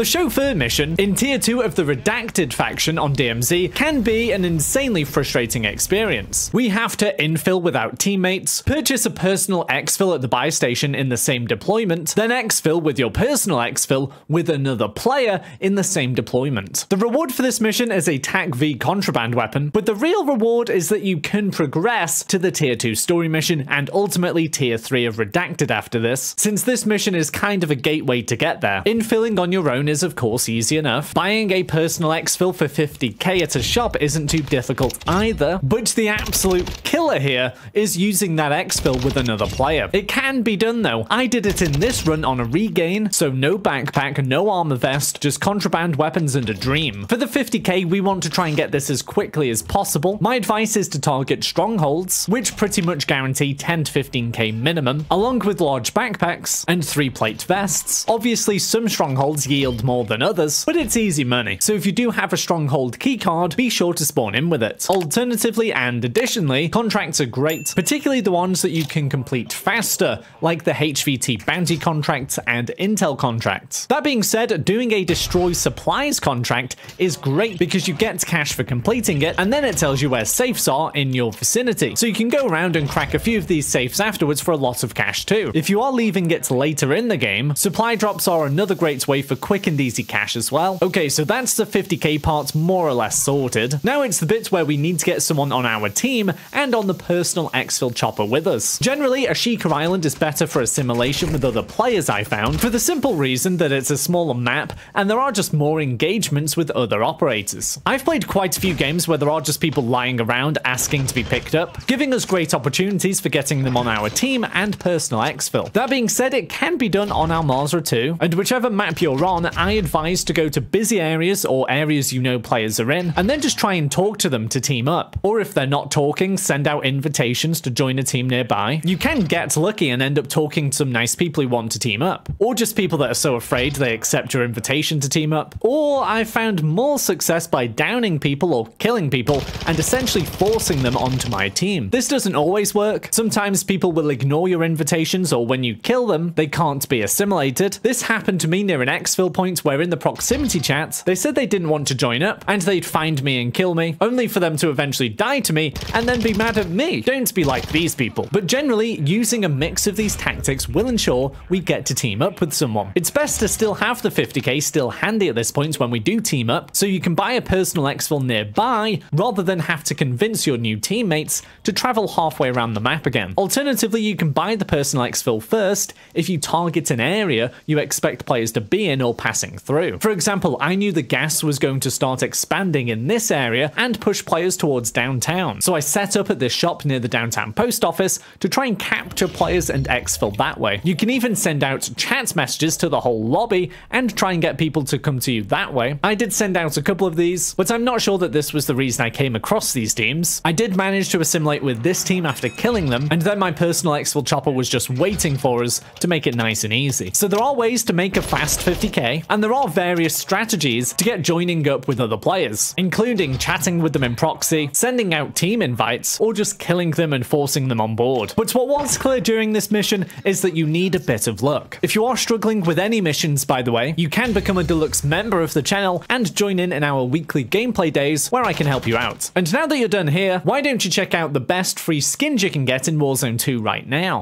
The chauffeur mission in tier 2 of the redacted faction on DMZ can be an insanely frustrating experience. We have to infill without teammates, purchase a personal exfil at the buy station in the same deployment, then exfil with your personal exfil with another player in the same deployment. The reward for this mission is a TAQ-V contraband weapon, but the real reward is that you can progress to the tier 2 story mission and ultimately tier 3 of redacted after this, since this mission is kind of a gateway to get there. Infilling on your own is of course easy enough. Buying a personal exfil for 50k at a shop isn't too difficult either, but the absolute killer here is using that exfil with another player. It can be done though. I did it in this run on a regain, so no backpack, no armor vest, just contraband weapons and a dream. For the 50k, we want to try and get this as quickly as possible. My advice is to target strongholds, which pretty much guarantee 10 to 15k minimum, along with large backpacks and three plate vests. Obviously, some strongholds yield more than others, but it's easy money. So if you do have a stronghold keycard, be sure to spawn in with it. Alternatively and additionally, contracts are great, particularly the ones that you can complete faster, like the HVT bounty contracts and intel contracts. That being said, doing a destroy supplies contract is great because you get cash for completing it, and then it tells you where safes are in your vicinity. So you can go around and crack a few of these safes afterwards for a lot of cash too. If you are leaving it later in the game, supply drops are another great way for quick and easy cash as well. Okay, so that's the 50k part more or less sorted. Now it's the bit where we need to get someone on our team and on the personal exfil chopper with us. Generally, Ashika Island is better for assimilation with other players I found, for the simple reason that it's a smaller map and there are just more engagements with other operators. I've played quite a few games where there are just people lying around asking to be picked up, giving us great opportunities for getting them on our team and personal exfil. That being said, it can be done on Al Mazrah too, and whichever map you're on, I advise to go to busy areas or areas you know players are in, and then just try and talk to them to team up. Or if they're not talking, send out invitations to join a team nearby. You can get lucky and end up talking to some nice people who want to team up, or just people that are so afraid they accept your invitation to team up. Or I found more success by downing people or killing people and essentially forcing them onto my team. This doesn't always work. Sometimes people will ignore your invitations or when you kill them, they can't be assimilated. This happened to me near an exfil point where in the proximity chat, they said they didn't want to join up and they'd find me and kill me, only for them to eventually die to me and then be mad at me. Don't be like these people. But generally, using a mix of these tactics will ensure we get to team up with someone. It's best to still have the 50k still handy at this point when we do team up, so you can buy a personal exfil nearby rather than have to convince your new teammates to travel halfway around the map again. Alternatively, you can buy the personal exfil first if you target an area you expect players to be in or passing through. For example, I knew the gas was going to start expanding in this area and push players towards downtown, so I set up at this shop near the downtown post office to try and capture players and exfil that way. You can even send out chat messages to the whole lobby and try and get people to come to you that way. I did send out a couple of these, but I'm not sure that this was the reason I came across these teams. I did manage to assimilate with this team after killing them, and then my personal exfil chopper was just waiting for us to make it nice and easy. So there are ways to make a fast 50k, and there are various strategies to get joining up with other players, including chatting with them in proxy, sending out team invites, or just killing them and forcing them on board. But what was clear during this mission is that you need a bit of luck. If you are struggling with any missions, by the way, you can become a deluxe member of the channel and join in in our weekly gameplay days where I can help you out. And now that you're done here, why don't you check out the best free skins you can get in Warzone 2 right now?